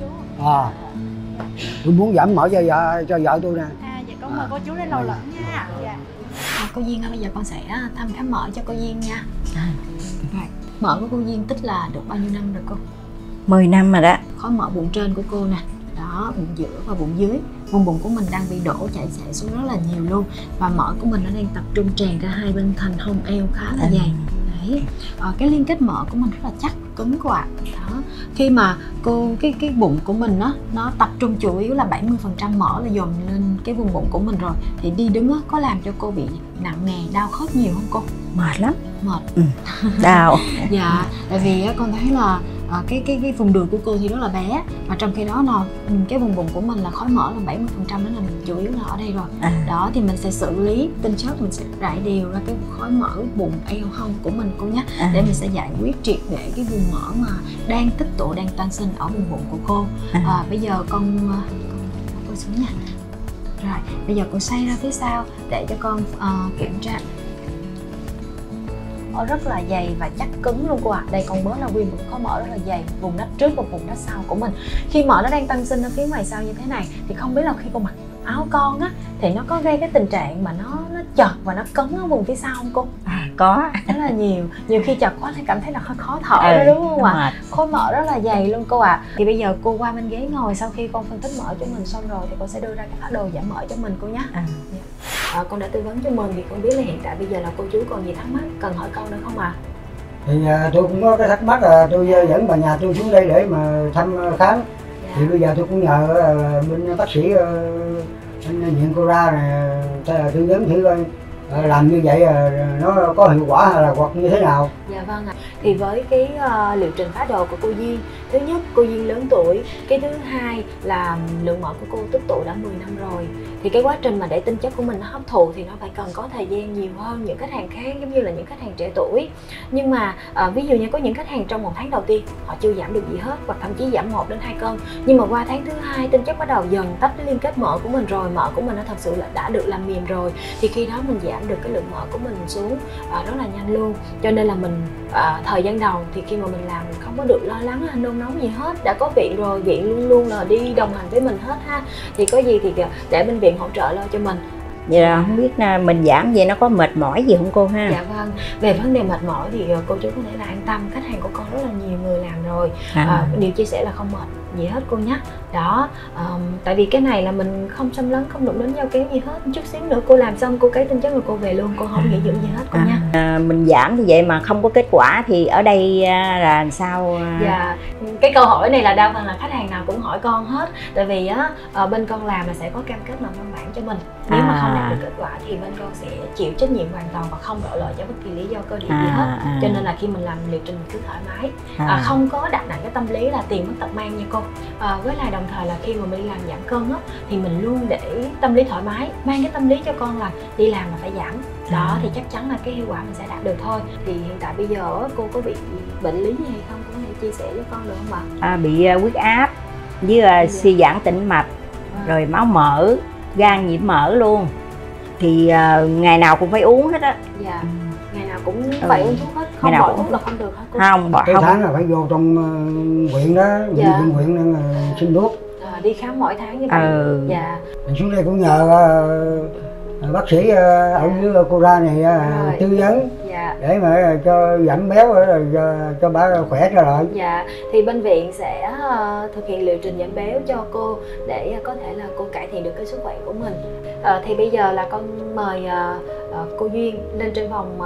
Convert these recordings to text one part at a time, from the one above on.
chú à tôi muốn giảm mỡ cho vợ cho vợ tôi nè. À dạ con mời cô chú lên lầu Ừ. lẫn nha. Dạ. À, cô duyên ơi bây giờ con sẽ thăm khám mỡ cho cô duyên nha. À. rồi mỡ của cô duyên tích là được bao nhiêu năm rồi cô? 10 năm rồi đó. Khối mỡ bụng trên của cô nè. Đó bụng giữa và bụng dưới. Vùng bụng của mình đang bị đổ chảy chảy xuống rất là nhiều luôn. Và mỡ của mình nó đang tập trung tràn ra hai bên thành hông eo khá là À. dày. Đấy. Ờ, cái liên kết mỡ của mình rất là chắc cứng cô ạ. Đó. Khi mà cô cái cái bụng của mình á nó tập trung chủ yếu là 70% mỡ là dồn lên cái vùng bụng của mình rồi. Thì đi đứng á có làm cho cô bị nặng nề đau khớp nhiều không cô? Mệt lắm. Mệt. Đau. Dạ tại vì á, con thấy là à, cái cái cái vùng đùi của cô thì rất là bé mà trong khi đó là ừ, cái vùng bụng của mình là khối mỡ là 70% đó là mình chủ yếu là ở đây rồi. À, đó thì mình sẽ xử lý tinh chất mình sẽ rải đều ra cái khối mỡ bụng eo hông của mình cô nhé à, để mình sẽ giải quyết triệt để cái vùng mỡ mà đang tích tụ đang tăng sinh ở vùng bụng của cô. À. à, bây giờ con à, con cô xuống nha. Rồi bây giờ cô xoay ra phía sau để cho con à, kiểm tra nó rất là dày và chắc cứng luôn cô ạ. Đây con bớ là nguyên một có mỡ rất là dày vùng nách trước và vùng nách sau của mình. Khi mỡ nó đang tăng sinh ở phía ngoài sau như thế này thì không biết là khi cô mặc áo con á thì nó có gây cái tình trạng mà nó nó chật và nó cứng ở vùng phía sau không cô? À, có. Rất là nhiều. Nhiều khi chật quá thì cảm thấy là hơi khó thở Ừ, đó đúng không ạ? mệt. khối mỡ rất là dày luôn cô ạ. Thì bây giờ cô qua bên ghế ngồi sau khi con phân tích mỡ cho mình xong rồi thì cô sẽ đưa ra cái phác đồ giảm mỡ cho mình cô nhé. À. à, con đã tư vấn cho mình thì con biết là hiện tại bây giờ là cô chú còn gì thắc mắc cần hỏi con nữa không ạ? Thì à, tôi cũng có cái thắc mắc là tôi à, dẫn bà nhà tôi xuống đây để mà thăm à, khám. Thì dạ. bây giờ tôi cũng nhờ à, bên bác sĩ à, viện cô ra này à, tư vấn thử coi. à, Ờ, làm như vậy ờ, nó có hiệu quả hay là hoặc như thế nào Dạ vâng ạ. Thì với cái uh, liệu trình phá đồ của cô Duyên, thứ nhất cô Duyên lớn tuổi, cái thứ hai là lượng mỡ của cô tích tụ đã 10 năm rồi. Thì cái quá trình mà để tinh chất của mình nó hấp thụ thì nó phải cần có thời gian nhiều hơn những khách hàng khác giống như là những khách hàng trẻ tuổi. Nhưng mà uh, ví dụ như có những khách hàng trong một tháng đầu tiên họ chưa giảm được gì hết hoặc thậm chí giảm 1 đến 2 cân. Nhưng mà qua tháng thứ hai tinh chất bắt đầu dần tách cái liên kết mỡ của mình rồi, mỡ của mình nó thật sự là đã được làm mềm rồi thì khi đó mình giảm được cái lượng mỡ của mình xuống. Ờ, rất là nhanh luôn. Cho nên là mình à, thời gian đầu thì khi mà mình làm mình không có được lo lắng hay nôn nóng gì hết. Đã có viện rồi viện luôn luôn là đi đồng hành với mình hết ha. Thì có gì thì để bên viện hỗ trợ lo cho mình. Vậy là không biết là mình giảm vậy nó có mệt mỏi gì không cô ha? Dạ vâng. Về vấn đề mệt mỏi thì ờ, cô chú có thể là an tâm. Khách hàng của con rất là nhiều người làm rồi. À, à, điều chia sẻ là không mệt gì hết cô nhé. Đó ờm, tại vì cái này là mình không xâm lấn không đụng đến giao kéo gì hết. Chút xíu nữa cô làm xong cô cấy tinh chất rồi cô về luôn cô không nghỉ dưỡng gì hết cô nha. À, à, mình giảm như vậy mà không có kết quả thì ở đây à, là sao à? Dạ, cái câu hỏi này là đa phần là khách hàng nào cũng hỏi con hết. Tại vì á, ở bên con làm là sẽ có cam kết làm văn bản cho mình. Nếu mà không đạt được kết quả thì bên con sẽ chịu trách nhiệm hoàn toàn và không đổ lỗi cho bất kỳ lý do cơ địa gì À, hết. à. Cho nên là khi mình làm liệu trình cứ thoải mái. À, à, Không có đặt nặng cái tâm lý là tiền mất tật mang nha cô à, Với lại đồng thời là khi mà mình làm giảm cân á Thì mình luôn để tâm lý thoải mái Mang cái tâm lý cho con là đi làm là phải giảm. Đó À. thì chắc chắn là cái hiệu quả mình sẽ đạt được thôi. Thì hiện tại bây giờ cô có bị bệnh lý gì hay không? Có thể chia sẻ với con được không ạ? À, bị à, huyết áp với à, suy giãn tĩnh mạch rồi máu mỡ gan nhiễm mỡ luôn. Thì à, ngày nào cũng phải uống hết á. Dạ cũng Ừ. phải uống thuốc hết không bỏ cũng- thuốc là không được hả cô không bỏ cái không tháng là phải vô trong uh, huyện đó Dạ. dạ. huyện đang uh, xin thuốc à, đi khám mỗi tháng như vậy ừ. dạ Thì xuống đây cũng nhờ uh, bác sĩ uh, ở dưới cô ra này Rồi. uh, tư vấn dạ để mà cho giảm béo rồi cho, cho bà khỏe trở lại Dạ, thì bên viện sẽ thực hiện liệu trình giảm béo cho cô để có thể là cô cải thiện được cái sức khỏe của mình. Ờ, thì bây giờ là con mời cô Duyên lên trên phòng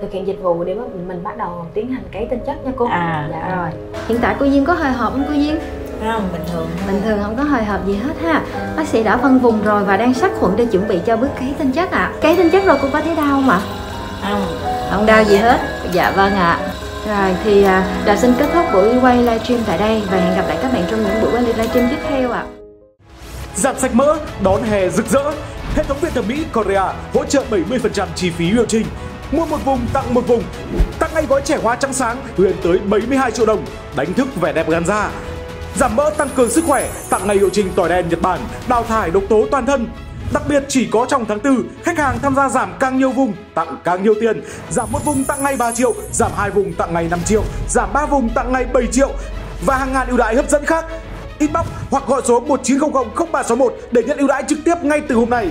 thực hiện dịch vụ để mà mình bắt đầu tiến hành cấy tinh chất nha cô. À, dạ à. rồi. Hiện tại cô Duyên có hơi hộp không cô Duyên? Không bình thường Bình thường không có hơi hộp gì hết ha. Bác sĩ đã phân vùng rồi và đang sát khuẩn để chuẩn bị cho bước cấy tinh chất ạ. Cấy tinh chất rồi cô có thấy đau không ạ? không không đau gì hết dạ vâng ạ rồi thì à, đào xin kết thúc buổi quay livestream tại đây và hẹn gặp lại các bạn trong những buổi quay livestream tiếp theo ạ Giảm sạch mỡ, đón hè rực rỡ. Hệ thống viện thẩm mỹ Korea hỗ trợ 70% chi phí liệu trình. Mua một vùng tặng một vùng. Tặng ngay gói trẻ hóa trắng sáng lên tới 72 triệu đồng. Đánh thức vẻ đẹp gan da. Giảm mỡ tăng cường sức khỏe, tặng ngay liệu trình tỏi đen Nhật Bản, đào thải độc tố toàn thân. Đặc biệt chỉ có trong tháng 4, khách hàng tham gia giảm càng nhiều vùng, tặng càng nhiều tiền. Giảm một vùng tặng ngay 3 triệu, giảm hai vùng tặng ngay 5 triệu, giảm 3 vùng tặng ngay 7 triệu và hàng ngàn ưu đãi hấp dẫn khác. inbox hoặc gọi số 1900 0361 để nhận ưu đãi trực tiếp ngay từ hôm nay.